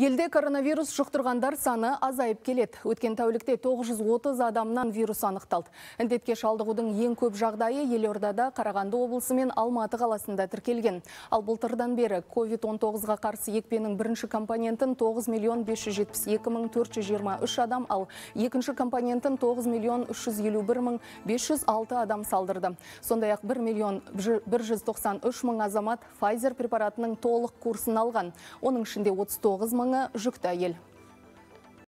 Елде коронавирус жұқтырғандар саны азайып келеді. Өткен тәулікте 930 адамнан вирус анықталды. Індетке шалдығудың ең көп жағдайы Елордада, Қарағанды облысы мен Алматы қаласында тіркелген. Ал былтырдан бері COVID-19-ға қарсы екпенің бірінші компонентін 9 миллион 572 мың 423 адам, ал екінші компонентін 9 миллион 351 мың 506 адам салдырды. Сондай ақ 1 миллион 193 мың азамат Pfizer препаратының толық курсын алған. Оның ішінде 39 мыңы жүкті әйел.